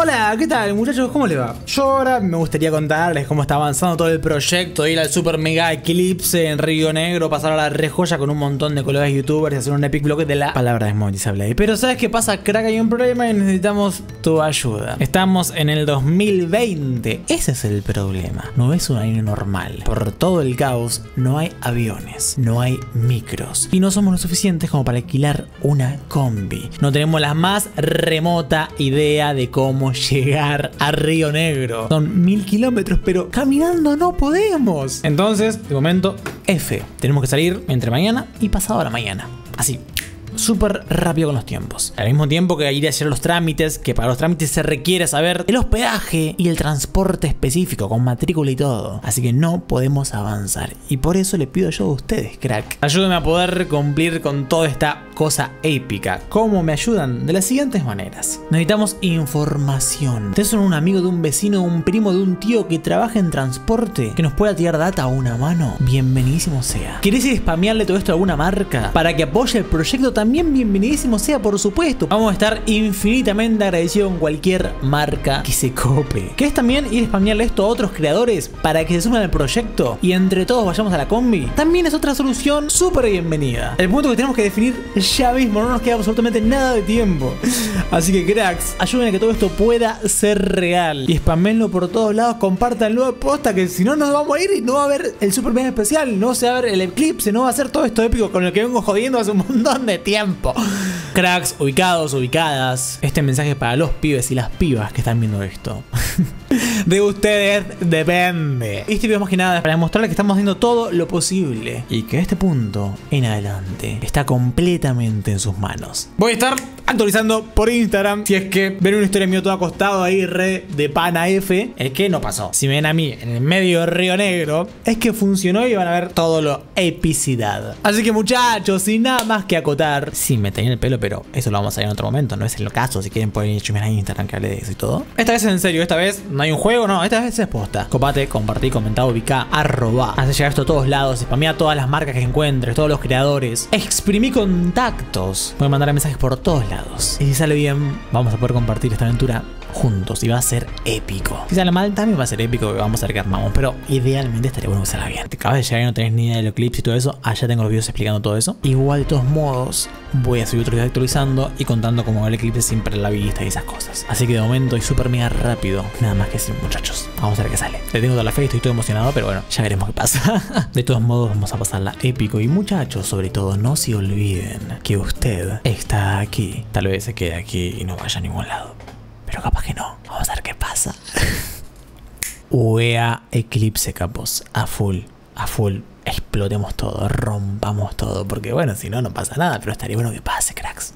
Hola, ¿qué tal muchachos? ¿Cómo les va? Yo ahora me gustaría contarles cómo está avanzando todo el proyecto ir al super mega eclipse en Río Negro, pasar a la rejoya con un montón de colegas youtubers y hacer un epic bloque de la palabra desmonetizable. Pero ¿sabes qué pasa? Crack, hay un problema y necesitamos tu ayuda. Estamos en el 2020. Ese es el problema. No es un año normal. Por todo el caos, no hay aviones, no hay micros. Y no somos lo suficientes como para alquilar una combi. No tenemos la más remota idea de cómo llegar a Río Negro. Son mil kilómetros, pero caminando no podemos. Entonces, de momento, F. Tenemos que salir entre mañana y pasado a la mañana. Así, súper rápido con los tiempos. Al mismo tiempo que ir a hacer los trámites, que para los trámites se requiere saber el hospedaje y el transporte específico, con matrícula y todo. Así que no podemos avanzar. Y por eso le pido yo a ustedes, crack. Ayúdenme a poder cumplir con toda esta cosa épica. ¿Cómo me ayudan? De las siguientes maneras. Necesitamos información. Ustedes son un amigo de un vecino, un primo de un tío que trabaja en transporte, que nos pueda tirar data a una mano. Bienvenidísimo sea. ¿Querés ir spamearle todo esto a alguna marca para que apoye el proyecto también? También bienvenidísimo sea, por supuesto. Vamos a estar infinitamente agradecidos con cualquier marca que se cope. ¿Querés también ir a spamearle esto a otros creadores para que se sumen al proyecto y entre todos vayamos a la combi? También es otra solución súper bienvenida. El punto que tenemos que definir ya mismo, no nos queda absolutamente nada de tiempo. Así que cracks, ayuden a que todo esto pueda ser real. Y spamenlo por todos lados, compártanlo posta que si no nos vamos a ir y no va a haber el super mega especial, no se va a ver el eclipse, no va a ser todo esto épico con el que vengo jodiendo hace un montón de tiempo. Cracks, ubicados, ubicadas. Este mensaje para los pibes y las pibas que están viendo esto. de ustedes depende. Este video más que nada para demostrarles que estamos haciendo todo lo posible y que este punto en adelante está completamente en sus manos. Voy a estar actualizando por Instagram. Si es que ven una historia mío todo acostado ahí, re de pana F, es que no pasó. Si me ven a mí en el medio de Río Negro, es que funcionó y van a ver todo lo epicidad. Así que muchachos, sin nada más que acotar, sí me tenía el pelo, pero eso lo vamos a ver en otro momento, no es el caso. Si quieren pueden ir a Instagram que hable de eso y todo. Esta vez en serio, esta vez no hay un juego, no, esta vez es posta. Copate, compartí, comentado, ubica, arroba. Hace llegar esto a todos lados, spamea todas las marcas que encuentres, todos los creadores. Exprimí contactos. Voy a mandar mensajes por todos lados. Y si sale bien, vamos a poder compartir esta aventura juntos y va a ser épico. Si sale mal, también va a ser épico que vamos a ver qué armamos, pero idealmente estaría bueno que salga bien. Te acabas de llegar y no tenés ni idea del eclipse y todo eso, allá tengo los videos explicando todo eso. Igual de todos modos, voy a subir otro video actualizando y contando cómo va el eclipse sin perder la vista y esas cosas. Así que de momento y súper mega rápido, nada más que decir muchachos. Vamos a ver qué sale. Le tengo toda la fe estoy todo emocionado, pero bueno, ya veremos qué pasa. de todos modos, vamos a pasarla épico y muchachos, sobre todo, no se olviden que usted está aquí. Tal vez se quede aquí y no vaya a ningún lado. Pero capaz que no. Vamos a ver qué pasa. UEA Eclipse, capos. A full. A full. Explotemos todo. Rompamos todo. Porque bueno, si no, no pasa nada. Pero estaría bueno que pase, cracks.